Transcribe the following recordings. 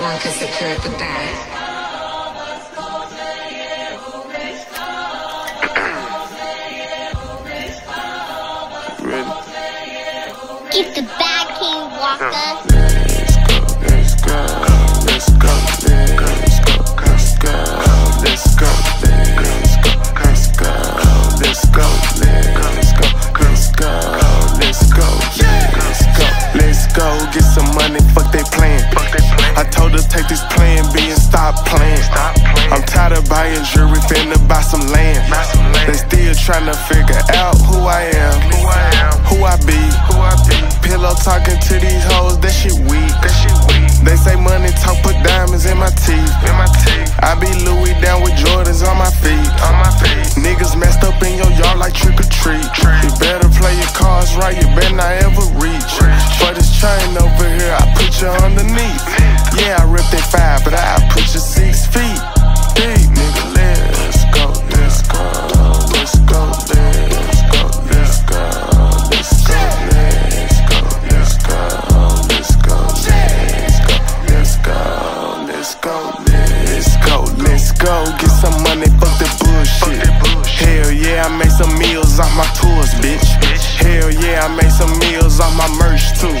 Blanca secure the dance. Get the bag, King Walker. Let's go, let's go, let's go, let's go, let's go, let's go, let's go, let's go, let's go, let's go, let's go, let's go, let's go, get some money, her take this plan B and stop playing. I'm tired of buying jewelry, finna buy some land. They still tryna figure out who I am, who I be. Pillow talking to these hoes, that shit weak. They say money talk, put diamonds in my teeth. I be Louis down with Jordans on my feet. Niggas messed up in your yard like trick or treat. You better play your cards right, you better not ever reach. For this chain over here, I put you underneath. Yeah, I ripped that five, but I put you six feet. Deep, nigga, let's go, let's go, let's go, let's go, let's go, let's go, let's go, let's go, let's go, let's go, let's go, let's go, let's go, get some money, fuck the bullshit. Hell yeah, I made some meals off my tours, bitch. Hell yeah, I made some meals off my merch too.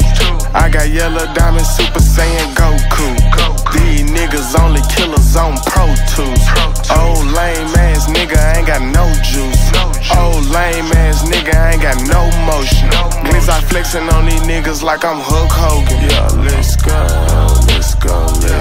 I got yellow diamond Super Saiyan Goku. Goku. These niggas only killers on Pro Tools. Old lame ass nigga ain't got no juice. No juice. Old lame ass nigga ain't got no motion. No Niggas I flexing on these niggas like I'm Hulk Hogan. Yeah, let's go, let's go, let's go.